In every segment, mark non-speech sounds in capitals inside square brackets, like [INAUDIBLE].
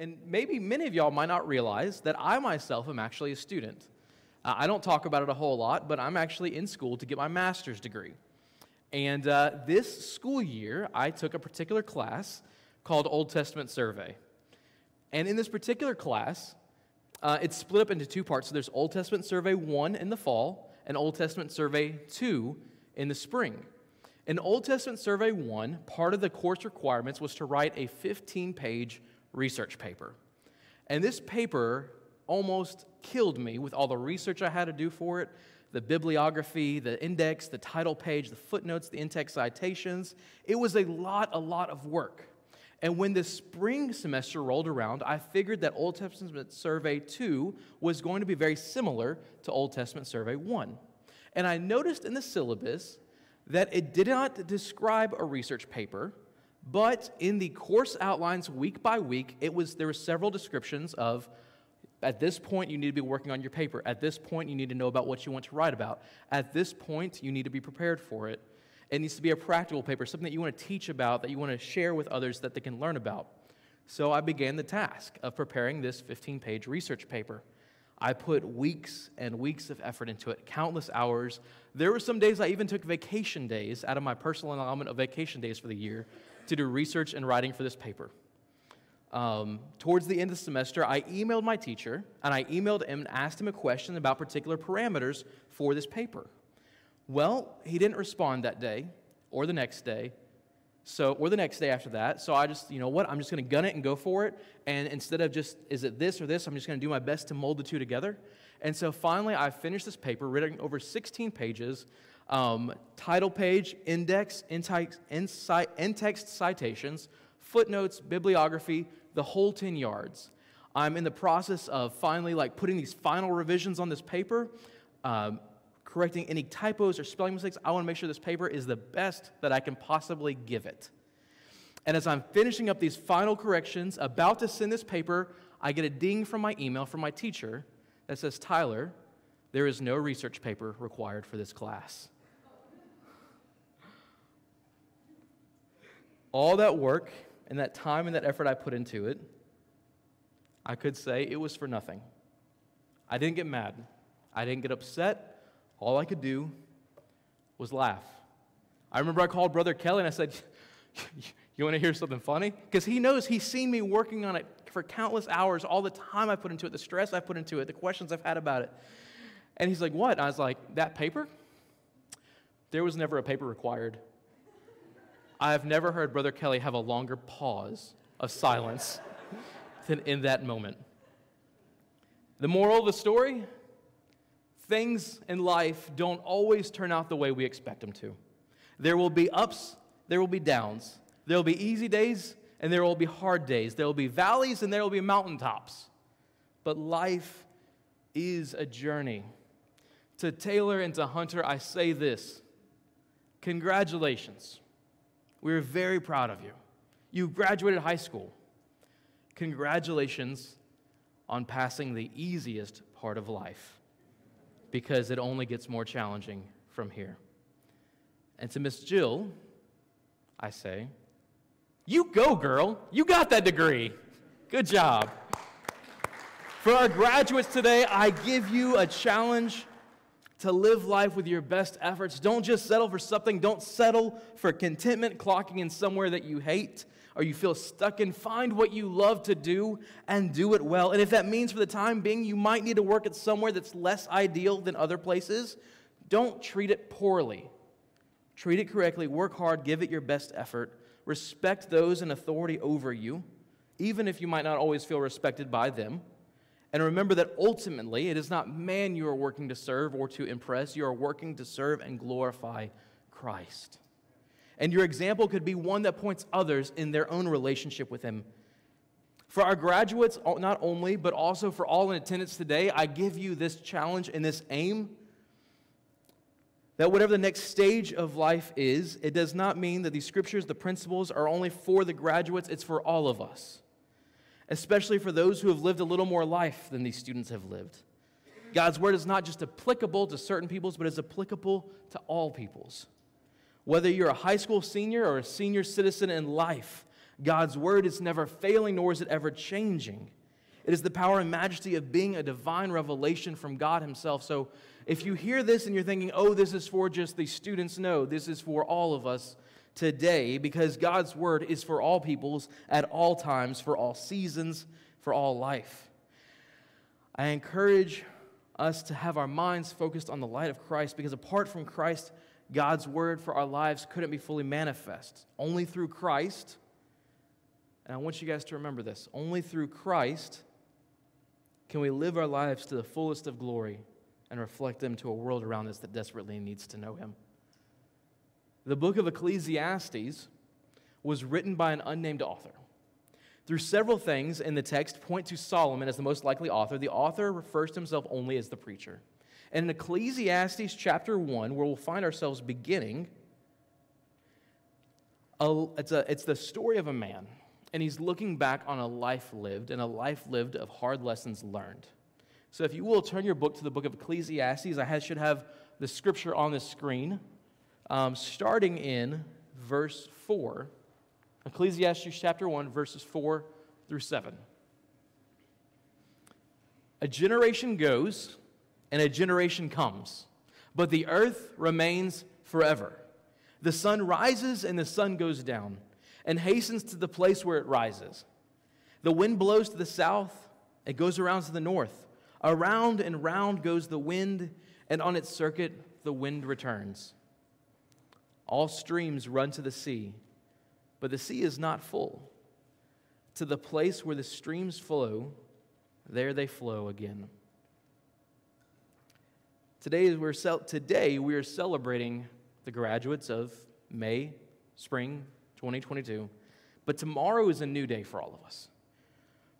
And maybe many of y'all might not realize that I myself am actually a student. Uh, I don't talk about it a whole lot, but I'm actually in school to get my master's degree. And uh, this school year, I took a particular class called Old Testament Survey. And in this particular class, uh, it's split up into two parts. So there's Old Testament Survey 1 in the fall and Old Testament Survey 2 in the spring. In Old Testament Survey 1, part of the course requirements was to write a 15 page research paper. And this paper almost killed me with all the research I had to do for it the bibliography, the index, the title page, the footnotes, the in-text citations. It was a lot, a lot of work. And when the spring semester rolled around, I figured that Old Testament Survey 2 was going to be very similar to Old Testament Survey 1. And I noticed in the syllabus that it did not describe a research paper, but in the course outlines week by week, it was there were several descriptions of at this point you need to be working on your paper. At this point you need to know about what you want to write about. At this point you need to be prepared for it. It needs to be a practical paper, something that you want to teach about, that you want to share with others that they can learn about. So I began the task of preparing this 15 page research paper. I put weeks and weeks of effort into it, countless hours. There were some days I even took vacation days out of my personal allotment of vacation days for the year to do research and writing for this paper. Um, towards the end of the semester, I emailed my teacher and I emailed him and asked him a question about particular parameters for this paper. Well, he didn't respond that day or the next day. So, or the next day after that. So I just, you know what, I'm just going to gun it and go for it. And instead of just, is it this or this, I'm just going to do my best to mold the two together. And so finally, I finished this paper, written over 16 pages, um, title page, index, in-text citations, footnotes, bibliography, the whole 10 yards. I'm in the process of finally like putting these final revisions on this paper. Um, correcting any typos or spelling mistakes. I want to make sure this paper is the best that I can possibly give it. And as I'm finishing up these final corrections, about to send this paper, I get a ding from my email from my teacher that says, Tyler, there is no research paper required for this class. All that work and that time and that effort I put into it, I could say it was for nothing. I didn't get mad. I didn't get upset all I could do was laugh. I remember I called Brother Kelly and I said, [LAUGHS] You want to hear something funny? Because he knows he's seen me working on it for countless hours, all the time I put into it, the stress I put into it, the questions I've had about it. And he's like, What? And I was like, That paper? There was never a paper required. I have never heard Brother Kelly have a longer pause of silence than in that moment. The moral of the story things in life don't always turn out the way we expect them to. There will be ups, there will be downs. There will be easy days, and there will be hard days. There will be valleys, and there will be mountaintops. But life is a journey. To Taylor and to Hunter, I say this Congratulations. We're very proud of you. You graduated high school. Congratulations on passing the easiest part of life because it only gets more challenging from here. And to Miss Jill, I say, You go, girl. You got that degree. Good job. For our graduates today, I give you a challenge to live life with your best efforts. Don't just settle for something. Don't settle for contentment clocking in somewhere that you hate or you feel stuck in, find what you love to do and do it well. And if that means for the time being you might need to work at somewhere that's less ideal than other places, don't treat it poorly. Treat it correctly, work hard, give it your best effort, respect those in authority over you, even if you might not always feel respected by them. And remember that ultimately it is not man you are working to serve or to impress, you are working to serve and glorify Christ. And your example could be one that points others in their own relationship with Him. For our graduates, not only, but also for all in attendance today, I give you this challenge and this aim that whatever the next stage of life is, it does not mean that these scriptures, the principles, are only for the graduates, it's for all of us, especially for those who have lived a little more life than these students have lived. God's word is not just applicable to certain peoples, but is applicable to all peoples. Whether you're a high school senior or a senior citizen in life, God's word is never failing, nor is it ever changing. It is the power and majesty of being a divine revelation from God Himself. So if you hear this and you're thinking, oh, this is for just the students, no, this is for all of us today because God's word is for all peoples at all times, for all seasons, for all life. I encourage us to have our minds focused on the light of Christ because apart from Christ, God's word for our lives couldn't be fully manifest. Only through Christ, and I want you guys to remember this only through Christ can we live our lives to the fullest of glory and reflect them to a world around us that desperately needs to know Him. The book of Ecclesiastes was written by an unnamed author. Through several things in the text point to Solomon as the most likely author, the author refers to himself only as the preacher. And in Ecclesiastes chapter 1, where we'll find ourselves beginning, it's, a, it's the story of a man, and he's looking back on a life lived and a life lived of hard lessons learned. So if you will turn your book to the book of Ecclesiastes, I should have the scripture on the screen, um, starting in verse 4. Ecclesiastes chapter 1, verses 4 through 7. A generation goes and a generation comes, but the earth remains forever. The sun rises and the sun goes down and hastens to the place where it rises. The wind blows to the south, it goes around to the north. Around and round goes the wind, and on its circuit the wind returns. All streams run to the sea, but the sea is not full. To the place where the streams flow, there they flow again. Today, we're today we are celebrating the graduates of May, spring 2022. But tomorrow is a new day for all of us.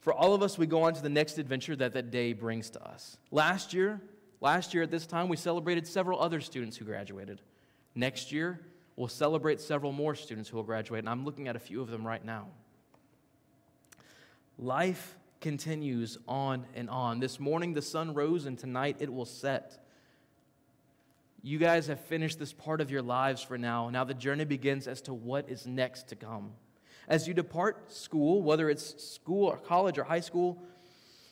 For all of us, we go on to the next adventure that that day brings to us. Last year, last year at this time, we celebrated several other students who graduated. Next year, we'll celebrate several more students who will graduate, and I'm looking at a few of them right now. Life continues on and on. This morning, the sun rose, and tonight it will set. You guys have finished this part of your lives for now. Now the journey begins as to what is next to come. As you depart school, whether it's school or college or high school,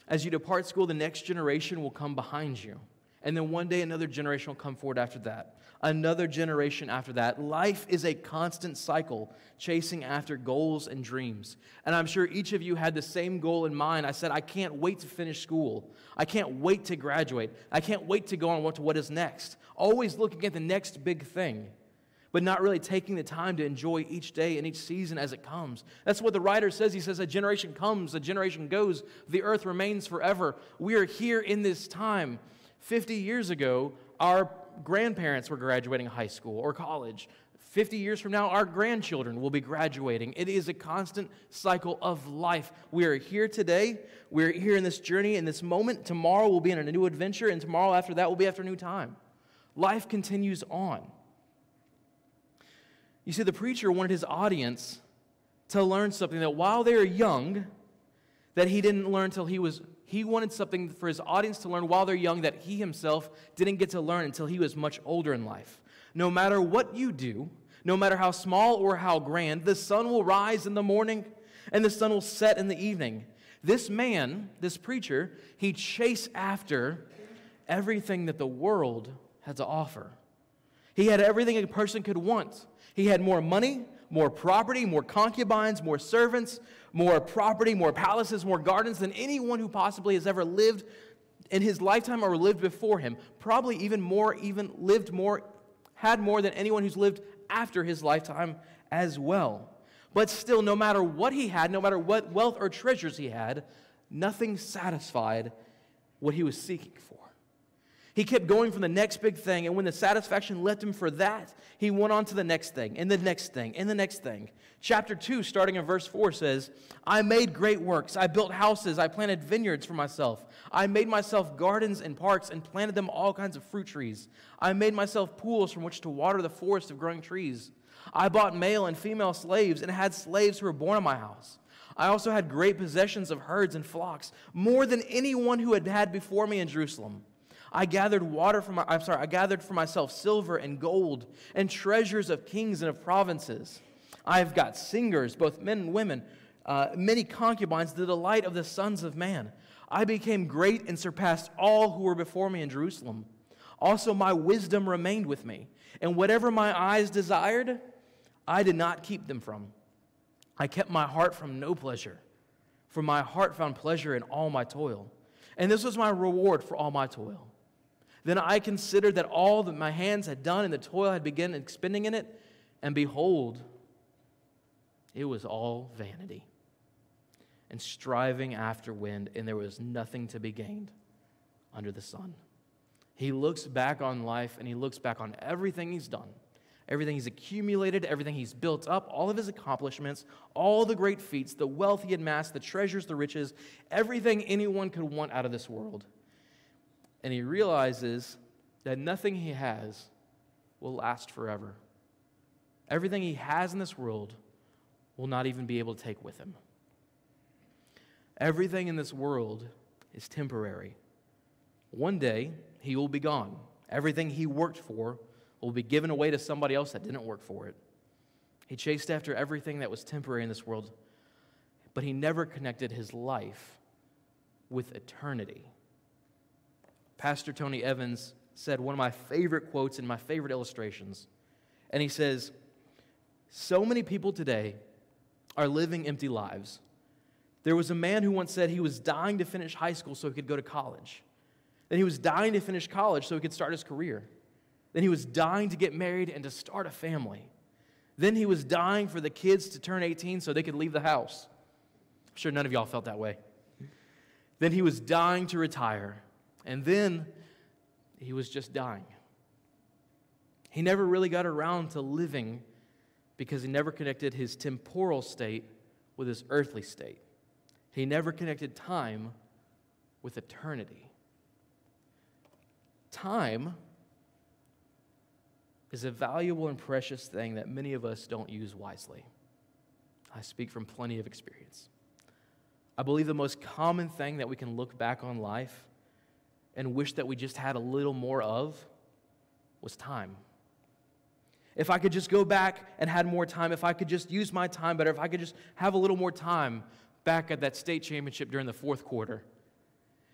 as you depart school, the next generation will come behind you. And then one day another generation will come forward after that. Another generation after that. Life is a constant cycle chasing after goals and dreams. And I'm sure each of you had the same goal in mind. I said, I can't wait to finish school. I can't wait to graduate. I can't wait to go on to what is next always looking at the next big thing, but not really taking the time to enjoy each day and each season as it comes. That's what the writer says. He says, A generation comes, a generation goes, the earth remains forever. We are here in this time. 50 years ago, our grandparents were graduating high school or college. 50 years from now, our grandchildren will be graduating. It is a constant cycle of life. We are here today. We're here in this journey, in this moment. Tomorrow we'll be in a new adventure, and tomorrow after that will be after a new time life continues on. You see, the preacher wanted his audience to learn something that while they are young, that he didn't learn until he was, he wanted something for his audience to learn while they're young that he himself didn't get to learn until he was much older in life. No matter what you do, no matter how small or how grand, the sun will rise in the morning and the sun will set in the evening. This man, this preacher, he chased after everything that the world had to offer. He had everything a person could want. He had more money, more property, more concubines, more servants, more property, more palaces, more gardens than anyone who possibly has ever lived in his lifetime or lived before him. Probably even more, even lived more, had more than anyone who's lived after his lifetime as well. But still, no matter what he had, no matter what wealth or treasures he had, nothing satisfied what he was seeking for. He kept going from the next big thing, and when the satisfaction left him for that, he went on to the next thing, and the next thing, and the next thing. Chapter 2, starting in verse 4, says, I made great works. I built houses. I planted vineyards for myself. I made myself gardens and parks and planted them all kinds of fruit trees. I made myself pools from which to water the forest of growing trees. I bought male and female slaves and had slaves who were born in my house. I also had great possessions of herds and flocks, more than anyone who had had before me in Jerusalem. I gathered water for my, I'm sorry, I gathered for myself silver and gold and treasures of kings and of provinces. I've got singers, both men and women, uh, many concubines, the delight of the sons of man. I became great and surpassed all who were before me in Jerusalem. Also, my wisdom remained with me, and whatever my eyes desired, I did not keep them from. I kept my heart from no pleasure, for my heart found pleasure in all my toil. And this was my reward for all my toil. Then I considered that all that my hands had done and the toil I had begun expending in it, and behold, it was all vanity and striving after wind, and there was nothing to be gained under the sun. He looks back on life and he looks back on everything he's done, everything he's accumulated, everything he's built up, all of his accomplishments, all the great feats, the wealth he had amassed, the treasures, the riches, everything anyone could want out of this world. And he realizes that nothing he has will last forever. Everything he has in this world will not even be able to take with him. Everything in this world is temporary. One day, he will be gone. Everything he worked for will be given away to somebody else that didn't work for it. He chased after everything that was temporary in this world, but he never connected his life with eternity. Pastor Tony Evans said one of my favorite quotes and my favorite illustrations. And he says, So many people today are living empty lives there was a man who once said he was dying to finish high school so he could go to college. Then he was dying to finish college so he could start his career. Then he was dying to get married and to start a family. Then he was dying for the kids to turn 18 so they could leave the house. I'm sure none of y'all felt that way. Then he was dying to retire. And then he was just dying. He never really got around to living because he never connected his temporal state with his earthly state. He never connected time with eternity. Time is a valuable and precious thing that many of us don't use wisely. I speak from plenty of experience. I believe the most common thing that we can look back on life and wish that we just had a little more of was time. If I could just go back and had more time, if I could just use my time better, if I could just have a little more time, back at that state championship during the fourth quarter.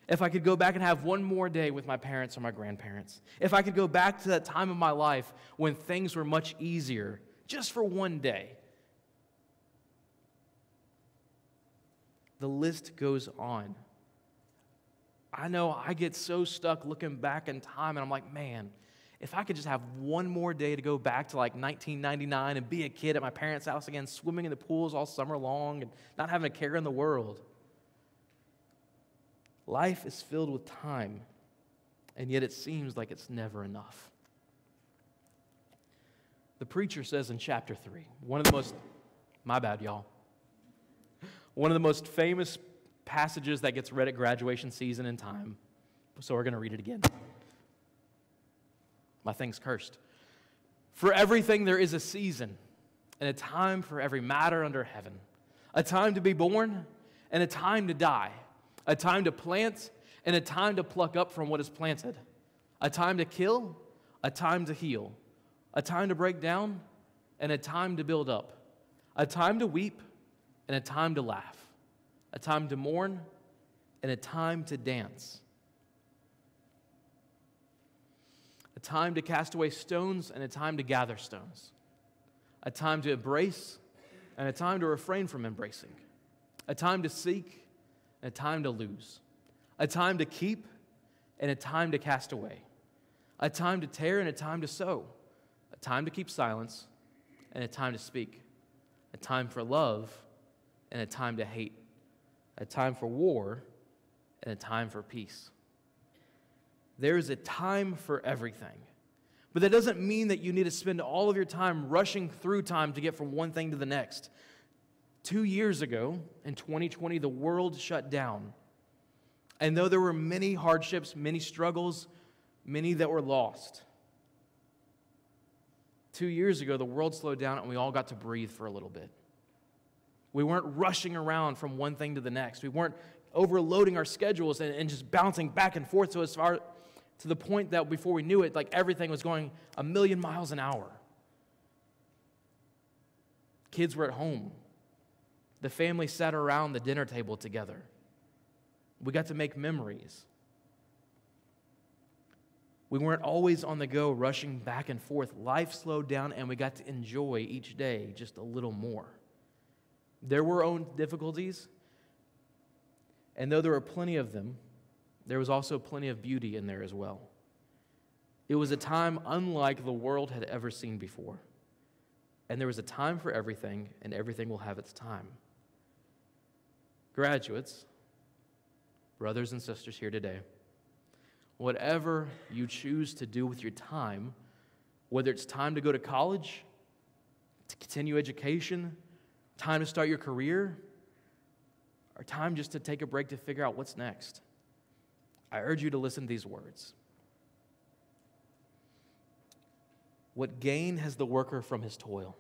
If I could go back and have one more day with my parents or my grandparents. If I could go back to that time of my life when things were much easier, just for one day. The list goes on. I know I get so stuck looking back in time, and I'm like, man, if I could just have one more day to go back to like 1999 and be a kid at my parents' house again, swimming in the pools all summer long and not having a care in the world. Life is filled with time, and yet it seems like it's never enough. The preacher says in chapter 3, one of the most, my bad, y'all, one of the most famous passages that gets read at graduation season in time. So we're going to read it again. My thing's cursed. For everything there is a season and a time for every matter under heaven, a time to be born and a time to die, a time to plant and a time to pluck up from what is planted, a time to kill, a time to heal, a time to break down and a time to build up, a time to weep and a time to laugh, a time to mourn and a time to dance A time to cast away stones and a time to gather stones, a time to embrace and a time to refrain from embracing, a time to seek and a time to lose, a time to keep and a time to cast away, a time to tear and a time to sew, a time to keep silence and a time to speak, a time for love and a time to hate, a time for war and a time for peace. There is a time for everything. But that doesn't mean that you need to spend all of your time rushing through time to get from one thing to the next. Two years ago, in 2020, the world shut down. And though there were many hardships, many struggles, many that were lost, two years ago, the world slowed down and we all got to breathe for a little bit. We weren't rushing around from one thing to the next. We weren't overloading our schedules and, and just bouncing back and forth. So, as far to the point that before we knew it, like everything was going a million miles an hour. Kids were at home. The family sat around the dinner table together. We got to make memories. We weren't always on the go, rushing back and forth. Life slowed down, and we got to enjoy each day just a little more. There were own difficulties, and though there were plenty of them, there was also plenty of beauty in there as well. It was a time unlike the world had ever seen before. And there was a time for everything, and everything will have its time. Graduates, brothers and sisters here today, whatever you choose to do with your time, whether it's time to go to college, to continue education, time to start your career, or time just to take a break to figure out what's next, I urge you to listen to these words. What gain has the worker from his toil?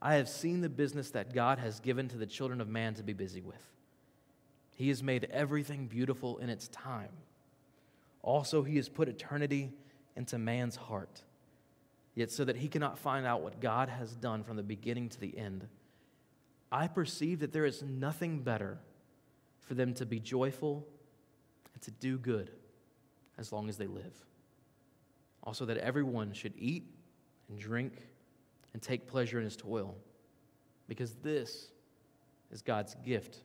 I have seen the business that God has given to the children of man to be busy with. He has made everything beautiful in its time. Also, He has put eternity into man's heart, yet so that he cannot find out what God has done from the beginning to the end. I perceive that there is nothing better for them to be joyful and to do good as long as they live. Also, that everyone should eat and drink and take pleasure in his toil, because this is God's gift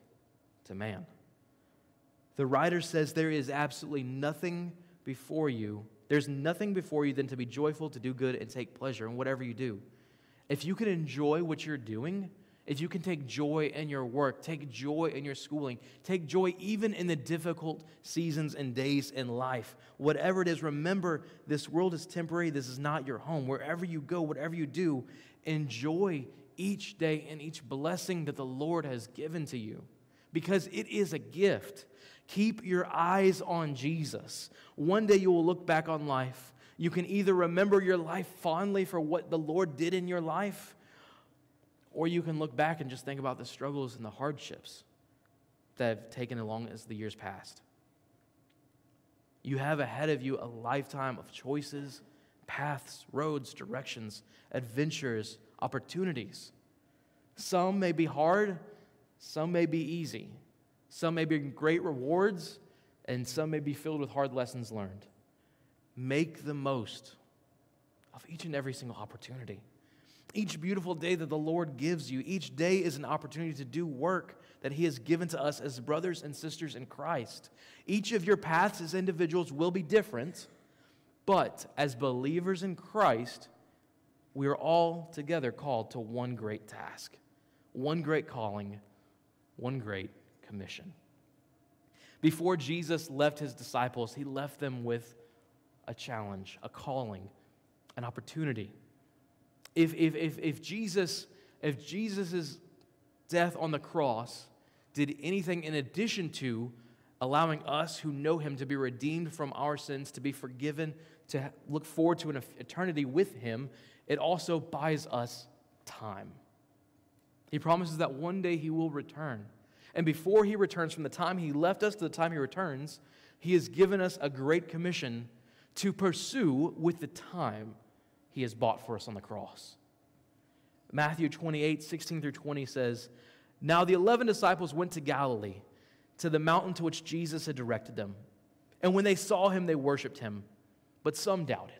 to man. The writer says there is absolutely nothing before you. There's nothing before you than to be joyful, to do good, and take pleasure in whatever you do. If you can enjoy what you're doing, if you can take joy in your work, take joy in your schooling, take joy even in the difficult seasons and days in life, whatever it is, remember this world is temporary. This is not your home. Wherever you go, whatever you do, enjoy each day and each blessing that the Lord has given to you because it is a gift. Keep your eyes on Jesus. One day you will look back on life. You can either remember your life fondly for what the Lord did in your life or you can look back and just think about the struggles and the hardships that have taken along as the years passed. You have ahead of you a lifetime of choices, paths, roads, directions, adventures, opportunities. Some may be hard, some may be easy, some may be great rewards, and some may be filled with hard lessons learned. Make the most of each and every single opportunity. Each beautiful day that the Lord gives you, each day is an opportunity to do work that He has given to us as brothers and sisters in Christ. Each of your paths as individuals will be different, but as believers in Christ, we are all together called to one great task, one great calling, one great commission. Before Jesus left his disciples, he left them with a challenge, a calling, an opportunity if, if, if, if Jesus, if Jesus' death on the cross did anything in addition to allowing us who know him to be redeemed from our sins, to be forgiven, to look forward to an eternity with him, it also buys us time. He promises that one day he will return. And before he returns, from the time he left us to the time he returns, he has given us a great commission to pursue with the time he has bought for us on the cross. Matthew 28, 16 through 20 says, Now the eleven disciples went to Galilee, to the mountain to which Jesus had directed them. And when they saw him, they worshiped him, but some doubted.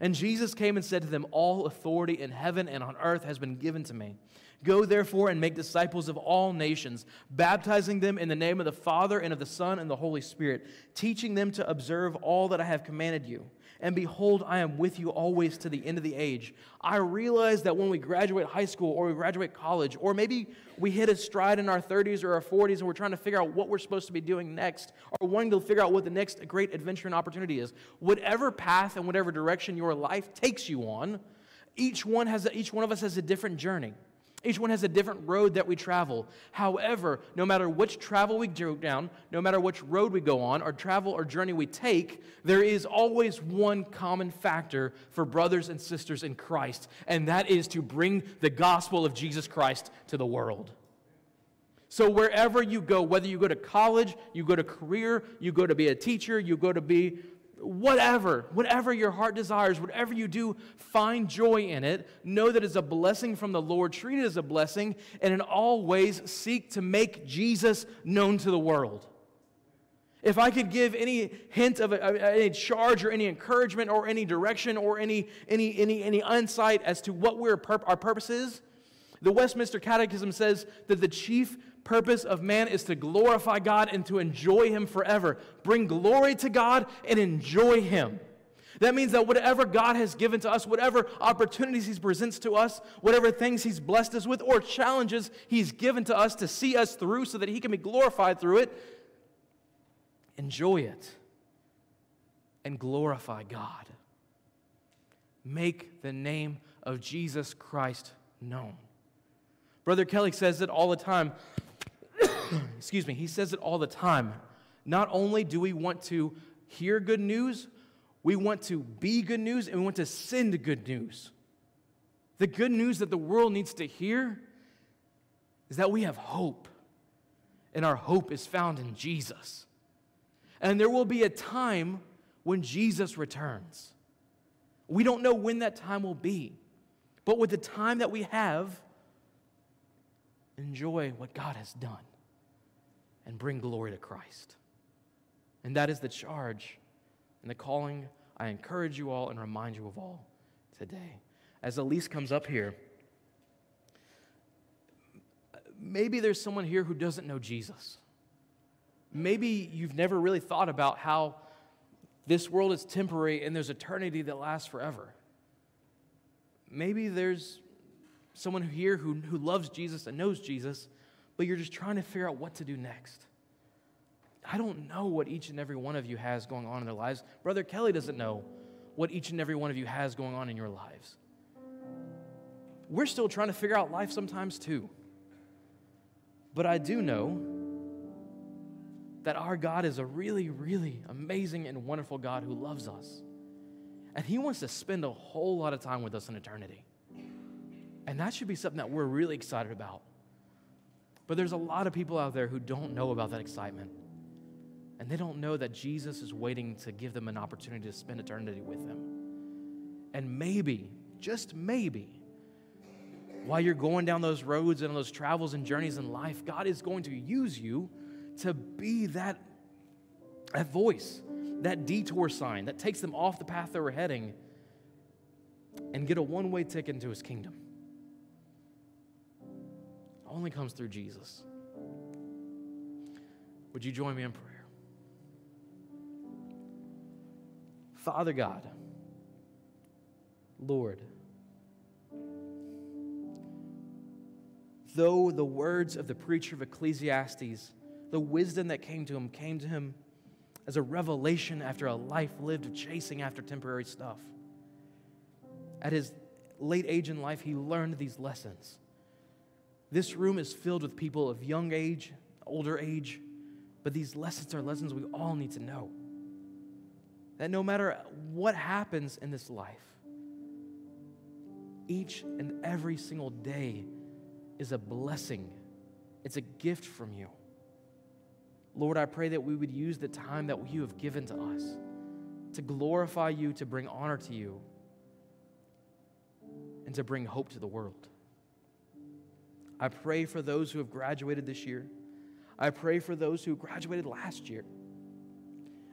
And Jesus came and said to them, All authority in heaven and on earth has been given to me. Go therefore and make disciples of all nations, baptizing them in the name of the Father and of the Son and the Holy Spirit, teaching them to observe all that I have commanded you. And behold, I am with you always to the end of the age. I realize that when we graduate high school or we graduate college, or maybe we hit a stride in our 30s or our 40s and we're trying to figure out what we're supposed to be doing next, or wanting to figure out what the next great adventure and opportunity is, whatever path and whatever direction your life takes you on, each one, has each one of us has a different journey. Each one has a different road that we travel. However, no matter which travel we go down, no matter which road we go on, or travel or journey we take, there is always one common factor for brothers and sisters in Christ, and that is to bring the gospel of Jesus Christ to the world. So, wherever you go, whether you go to college, you go to career, you go to be a teacher, you go to be whatever, whatever your heart desires, whatever you do, find joy in it. Know that it's a blessing from the Lord. Treat it as a blessing, and in all ways seek to make Jesus known to the world. If I could give any hint of a, any charge or any encouragement or any direction or any, any, any, any insight as to what we're, our purpose is, the Westminster Catechism says that the chief purpose of man is to glorify God and to enjoy Him forever. Bring glory to God and enjoy Him. That means that whatever God has given to us, whatever opportunities He presents to us, whatever things He's blessed us with, or challenges He's given to us to see us through so that He can be glorified through it, enjoy it and glorify God. Make the name of Jesus Christ known. Brother Kelly says it all the time. [CLEARS THROAT] Excuse me, he says it all the time. Not only do we want to hear good news, we want to be good news and we want to send good news. The good news that the world needs to hear is that we have hope, and our hope is found in Jesus. And there will be a time when Jesus returns. We don't know when that time will be, but with the time that we have, enjoy what God has done and bring glory to Christ. And that is the charge and the calling I encourage you all and remind you of all today. As Elise comes up here, maybe there's someone here who doesn't know Jesus. Maybe you've never really thought about how this world is temporary and there's eternity that lasts forever. Maybe there's someone here who, who loves Jesus and knows Jesus, but you're just trying to figure out what to do next. I don't know what each and every one of you has going on in their lives. Brother Kelly doesn't know what each and every one of you has going on in your lives. We're still trying to figure out life sometimes too. But I do know that our God is a really, really amazing and wonderful God who loves us. And He wants to spend a whole lot of time with us in eternity. And that should be something that we're really excited about. But there's a lot of people out there who don't know about that excitement. And they don't know that Jesus is waiting to give them an opportunity to spend eternity with Him. And maybe, just maybe, while you're going down those roads and those travels and journeys in life, God is going to use you to be that, that voice, that detour sign that takes them off the path they were heading and get a one way ticket into His kingdom only comes through Jesus. Would you join me in prayer? Father God, Lord, though the words of the preacher of Ecclesiastes, the wisdom that came to him, came to him as a revelation after a life lived of chasing after temporary stuff. At his late age in life, he learned these lessons. This room is filled with people of young age, older age, but these lessons are lessons we all need to know. That no matter what happens in this life, each and every single day is a blessing, it's a gift from you. Lord, I pray that we would use the time that you have given to us to glorify you, to bring honor to you, and to bring hope to the world. I pray for those who have graduated this year. I pray for those who graduated last year.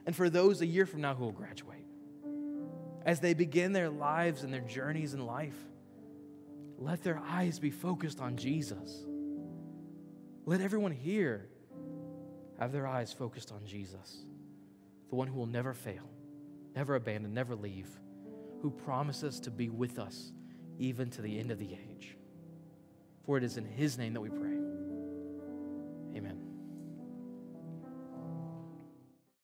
And for those a year from now who will graduate. As they begin their lives and their journeys in life, let their eyes be focused on Jesus. Let everyone here have their eyes focused on Jesus, the one who will never fail, never abandon, never leave, who promises to be with us even to the end of the age. For it is in his name that we pray. Amen.